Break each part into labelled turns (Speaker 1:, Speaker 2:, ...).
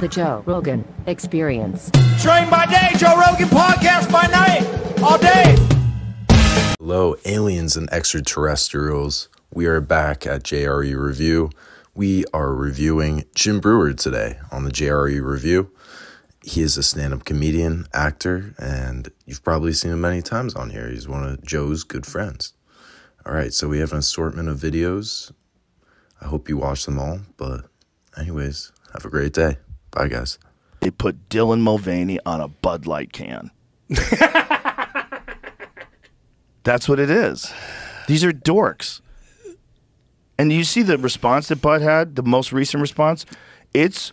Speaker 1: The Joe Rogan Experience.
Speaker 2: Train by day, Joe Rogan podcast by night, all day.
Speaker 3: Hello, aliens and extraterrestrials. We are back at JRE Review. We are reviewing Jim Breuer today on the JRE Review. He is a stand up comedian, actor, and you've probably seen him many times on here. He's one of Joe's good friends. All right, so we have an assortment of videos. I hope you watch them all, but, anyways, have a great day. Bye, guys.
Speaker 4: They put Dylan Mulvaney on a Bud Light can. That's what it is. These are dorks. And you see the response that Bud had, the most recent response? It's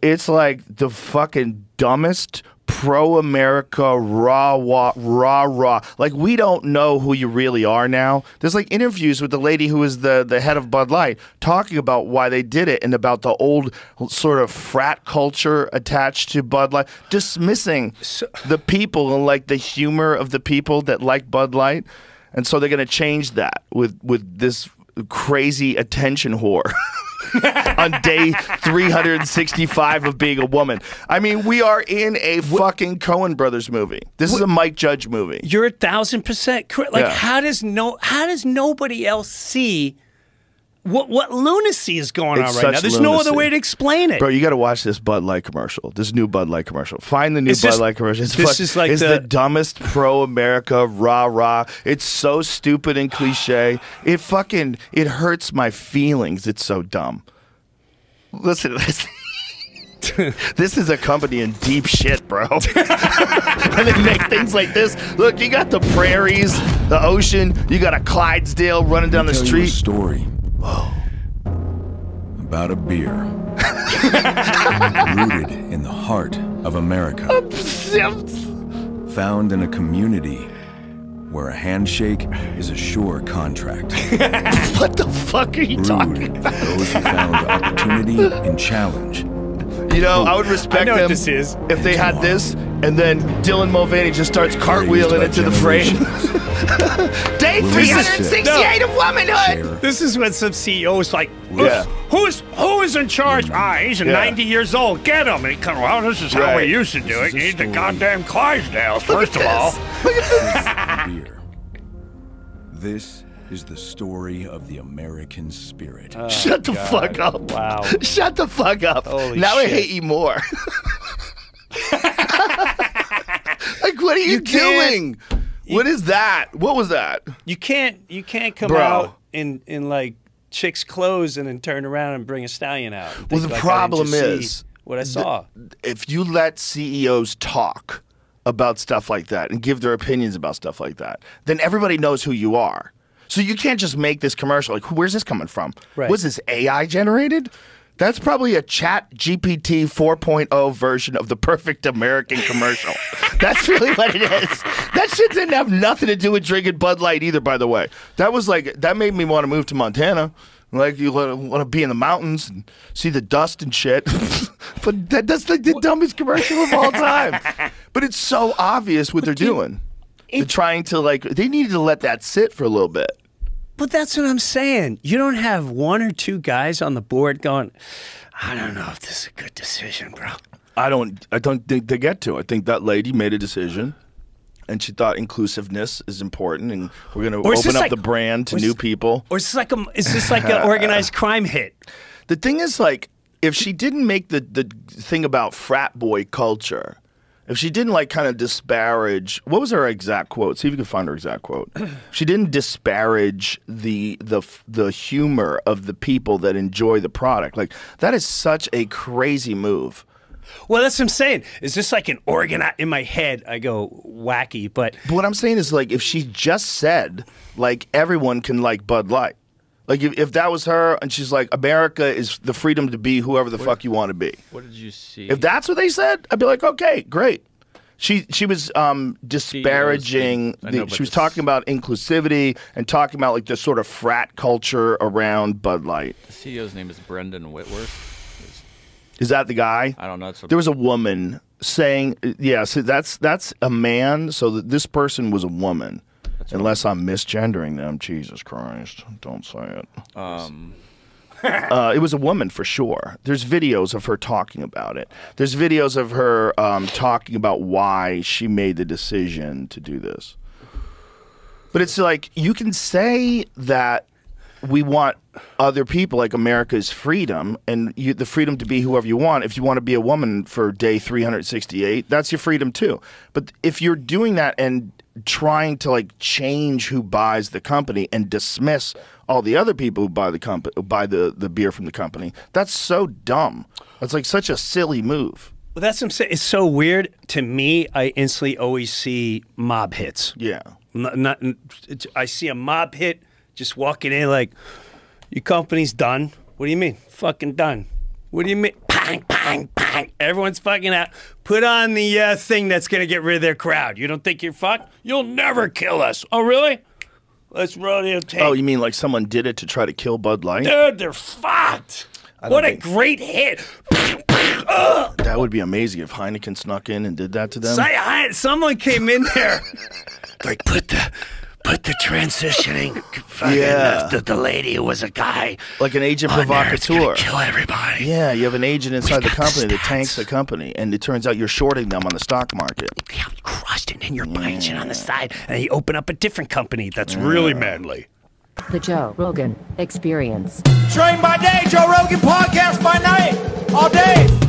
Speaker 4: it's like the fucking dumbest pro America rah rah rah rah. Like we don't know who you really are now. There's like interviews with the lady who is the the head of Bud Light talking about why they did it and about the old sort of frat culture attached to Bud Light, dismissing the people and like the humor of the people that like Bud Light. And so they're going to change that with with this crazy attention whore. on day 365 of being a woman. I mean, we are in a fucking Coen Brothers movie. This is a Mike Judge movie.
Speaker 5: You're a thousand percent correct. Like,
Speaker 4: Yeah.
Speaker 5: how does no? How does nobody else see what what lunacy is going
Speaker 4: It's
Speaker 5: on right now?
Speaker 4: such
Speaker 5: There's no other way to explain it.
Speaker 4: Bro, you got to watch this Bud Light commercial. This new Bud Light commercial. Find the new
Speaker 5: It's
Speaker 4: Bud
Speaker 5: just-
Speaker 4: Light commercial. It's
Speaker 5: this
Speaker 4: fu-
Speaker 5: is like
Speaker 4: it's
Speaker 5: the-
Speaker 4: the, dumbest pro America rah rah. It's so stupid and cliche. It fucking it hurts my feelings. It's so dumb. Listen to this. this is a company in deep shit, bro. and they make things like this. Look, you got the prairies, the ocean. You got a Clydesdale running down the
Speaker 6: tell you a
Speaker 4: street.
Speaker 6: story. About a beer. Rooted in the heart of America. Found in a community where a handshake is a sure contract.
Speaker 4: What the fuck are you talking
Speaker 6: about? those who found opportunity and challenge.
Speaker 4: You know, I would respect
Speaker 5: I know what
Speaker 4: them
Speaker 5: this is.
Speaker 4: if they had this, and then Dylan Mulvaney just starts cartwheeling into the frame. Day
Speaker 6: This is
Speaker 4: 368 of womanhood.
Speaker 6: Share
Speaker 5: This is when some CEO is like,
Speaker 4: Yeah.
Speaker 5: who's who is in charge? Ah, he's
Speaker 4: Yeah.
Speaker 5: 90 years old. Get him. And he comes, well, this is how
Speaker 4: Right.
Speaker 5: we used to do it.
Speaker 6: This is
Speaker 5: You
Speaker 6: a
Speaker 5: need the goddamn Clydesdales, first of all.
Speaker 6: Look at this beer. This is the story of the American spirit.
Speaker 4: Shut the fuck up.
Speaker 5: Wow.
Speaker 4: Shut the fuck up.
Speaker 5: Holy
Speaker 4: now I hate you more. like, what are you,
Speaker 5: You
Speaker 4: doing? what is that? What was that?
Speaker 5: You can't you can't come
Speaker 4: Bro.
Speaker 5: out in in like chicks' clothes and then turn around and bring a stallion out.
Speaker 4: Well, the
Speaker 5: like,
Speaker 4: problem is
Speaker 5: what I saw.
Speaker 4: if you let CEOs talk about stuff like that and give their opinions about stuff like that, then everybody knows who you are. So you can't just make this commercial like, where's this coming from?
Speaker 5: Right.
Speaker 4: Was this AI generated? That's probably a Chat GPT 4.0 version of the perfect American commercial. That's really what it is. That shit didn't have nothing to do with drinking Bud Light either, by the way. That was like, that made me want to move to Montana. Like, you want to be in the mountains and see the dust and shit. but that, that's like the dumbest commercial of all time. But it's so obvious what they're doing. They're trying to, like, they needed to let that sit for a little bit.
Speaker 5: But that's what I'm saying. You don't have one or two guys on the board going, I don't know if this is a good decision, bro.
Speaker 4: I don't. I don't think they get to. I think that lady made a decision, and she thought inclusiveness is important, and we're going to open up
Speaker 5: like-
Speaker 4: the brand to new people.
Speaker 5: Or is this like a is this like an organized crime hit?
Speaker 4: The thing is, like, if she didn't make the the thing about frat boy culture, if she didn't like kind of disparage, what was her exact quote? See if you can find her exact quote. she didn't disparage the the the humor of the people that enjoy the product. Like that is such a crazy move.
Speaker 5: Well, that's what I'm saying. Is this like an organized in my head? I go wacky, but
Speaker 4: But what I'm saying is, like, if she just said, like, everyone can like Bud Light, like, if, if that was her and she's like, America is the freedom to be whoever the fuck you want to be.
Speaker 7: What did you see?
Speaker 4: If that's what they said, I'd be like, okay, great. She she was um, disparaging. The,
Speaker 7: know,
Speaker 4: she was talking about inclusivity and talking about like the sort of frat culture around Bud Light.
Speaker 7: the CEO's name is Brendan Whitworth.
Speaker 4: Is that the guy?
Speaker 7: I don't know.
Speaker 4: There was a woman saying, "Yeah, so that's that's a man. So this person was a woman." Unless I'm misgendering them, Jesus Christ! Don't say it.
Speaker 7: um,
Speaker 4: uh, it was a woman for sure. There's videos of her talking about it. There's videos of her um, talking about why she made the decision to do this. But it's like you can say that we want other people like America's freedom and you, the freedom to be whoever you want. If you want to be a woman for day 368, that's your freedom too. But if you're doing that and trying to like change who buys the company and dismiss all the other people who buy the company buy the, the beer from the company, that's so dumb. That's like such a silly move.
Speaker 5: Well, that's what I'm saying. It's so weird to me. I instantly always see mob hits.
Speaker 4: Yeah.
Speaker 5: Not, not, I see a mob hit just walking in like, your company's done. What do you mean? Fucking done. What do you mean? Bang, bang, Everyone's fucking out. Put on the uh, thing that's going to get rid of their crowd. You don't think you're fucked? You'll never kill us. Oh, really? Let's rodeo tape.
Speaker 4: Oh, you mean like someone did it to try to kill Bud Light?
Speaker 5: Dude, they're fucked. What a
Speaker 4: think-
Speaker 5: great hit.
Speaker 4: That would be amazing if Heineken snuck in and did that to them.
Speaker 5: Say, I, someone came in there, like put the put the transitioning. Fucking,
Speaker 4: Yeah.
Speaker 5: the, the lady who was a guy.
Speaker 4: like an agent
Speaker 5: on there, it's gonna
Speaker 4: provocateur.
Speaker 5: Kill everybody.
Speaker 4: Yeah, you have an agent inside the
Speaker 5: got the
Speaker 4: company that tanks the company, and it turns out you're shorting them on the stock market.
Speaker 5: Yeah, you crushed it, and you're buying shit on the side, and you open up a different company that's really manly.
Speaker 1: The Joe Rogan Experience.
Speaker 2: Train by day, Joe Rogan podcast by night. All day.